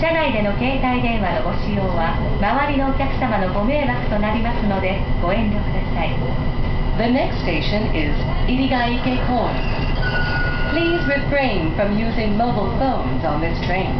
車内での携帯電話のご使用は周りのお客様のご迷惑となりますのでご遠慮ください The next station is Irigaike Kon Please refrain from using mobile phones on this train.